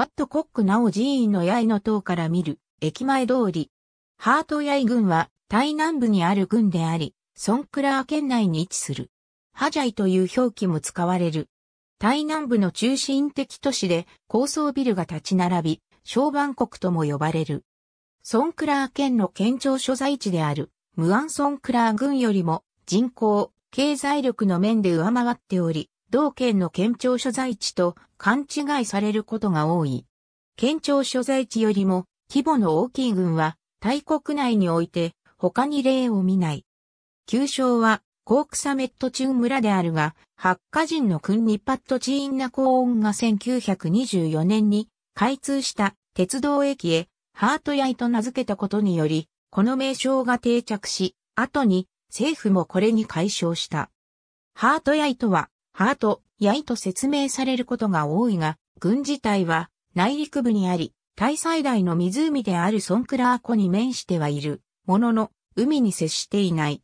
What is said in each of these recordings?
ワットコックナオ寺院の八重の塔から見る駅前通り。ハートヤイ郡は台南部にある郡であり、ソンクラー県内に位置する。ハジャイという表記も使われる。台南部の中心的都市で高層ビルが立ち並び、小万国とも呼ばれる。ソンクラー県の県庁所在地であるムアンソンクラー郡よりも人口、経済力の面で上回っており、同県の県庁所在地と勘違いされることが多い。県庁所在地よりも規模の大きい郡は大国内において他に例を見ない。旧称はコークサメットチュン村であるが、ハッカ人のクンニパットチーンナコーンが1924年に開通した鉄道駅へハートヤイと名付けたことにより、この名称が定着し、後に政府もこれに解消した。ハートヤイとは、ハート、ヤイと説明されることが多いが、軍自体は内陸部にあり、大最大の湖であるソンクラー湖に面してはいる。ものの、海に接していない。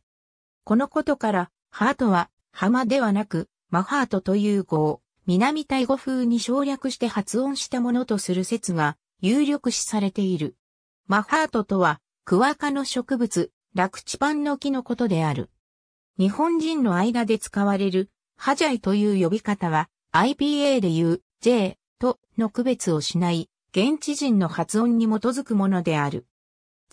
このことから、ハートは、浜ではなく、マハートという語を、南タイ語風に省略して発音したものとする説が、有力視されている。マハートとは、クワ科の植物、ラクチパンの木のことである。日本人の間で使われる、ハジャイという呼び方は、IPA で言う、J との区別をしない、現地人の発音に基づくものである。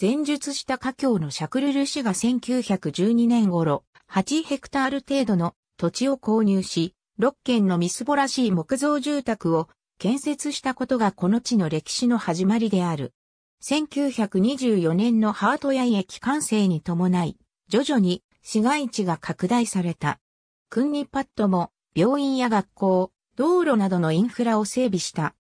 前述した家境のシャクルル氏が1912年頃、8ヘクタール程度の土地を購入し、6軒のみすぼらしい木造住宅を建設したことがこの地の歴史の始まりである。1924年のハートヤイ駅完成に伴い、徐々に市街地が拡大された。クンニパットも病院や学校、道路などのインフラを整備した。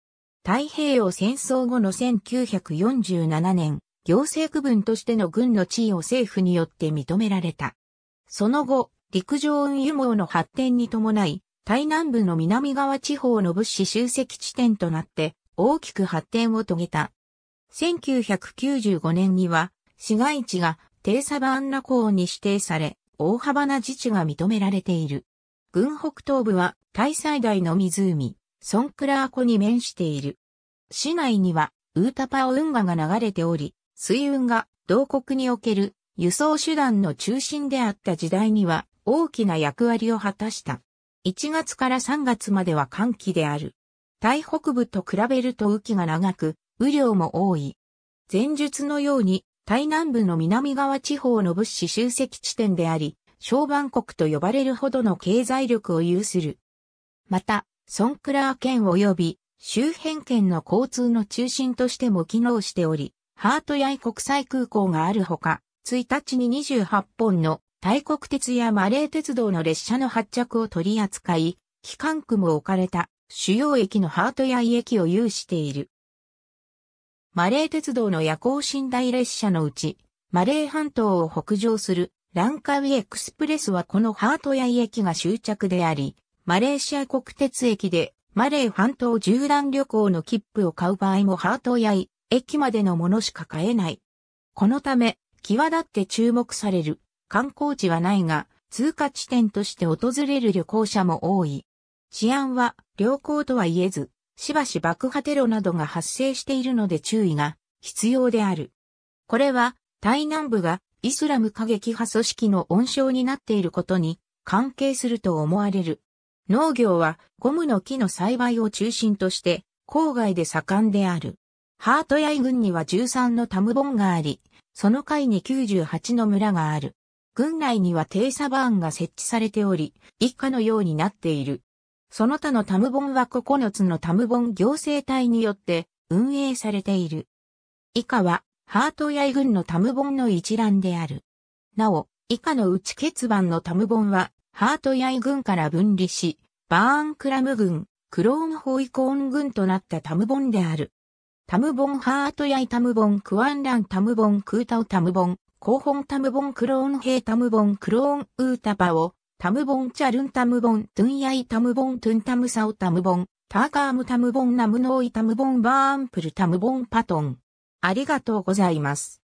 太平洋戦争後の1947年、行政区分としての軍の地位を政府によって認められた。その後、陸上運輸網の発展に伴い、台南部の南側地方の物資集積地点となって大きく発展を遂げた。1995年には市街地がテーサバーンナ港に指定され、大幅な自治が認められている。軍北東部は大最大の湖、ソンクラー湖に面している。市内にはウータパオ運河が流れており、水運が同国における輸送手段の中心であった時代には大きな役割を果たした。1月から3月までは寒気である。台北部と比べると雨季が長く、雨量も多い。前述のように、台南部の南側地方の物資集積地点であり、小万国と呼ばれるほどの経済力を有する。また、ソンクラー県及び周辺県の交通の中心としても機能しており、ハートヤイ国際空港があるほか、1日に28本の大国鉄やマレー鉄道の列車の発着を取り扱い、機関区も置かれた主要駅のハートヤイ駅を有している。マレー鉄道の夜行寝台列車のうち、マレー半島を北上するランカウィエクスプレスはこのハートヤイ駅が終着であり、マレーシア国鉄駅でマレー半島縦断旅行の切符を買う場合もハートヤイ駅までのものしか買えない。このため、際立って注目される観光地はないが、通過地点として訪れる旅行者も多い。治安は良好とは言えず、しばし爆破テロなどが発生しているので注意が必要である。これは、台南部がイスラム過激派組織の温床になっていることに関係すると思われる。農業はゴムの木の栽培を中心として郊外で盛んである。ハートヤイ郡には13のタムボンがあり、その階に98の村がある。軍内には停車バーンが設置されており、以下のようになっている。その他のタムボンは9つのタムボン行政隊によって運営されている。以下は、ハートヤイ軍のタムボンの一覧である。なお、以下の内欠番のタムボンは、ハートヤイ軍から分離し、バーンクラム軍、クローンホイコーン軍となったタムボンである。タムボンハートヤイタムボンクワンランタムボンクータウタムボン広本タムボンクローンヘイタムボンクローンウータパオ、タムボンチャルンタムボントゥンヤイタムボントゥンタムサオタムボン、ターカームタムボンナムノイタムボンバーンプルタムボンパトン。ありがとうございます。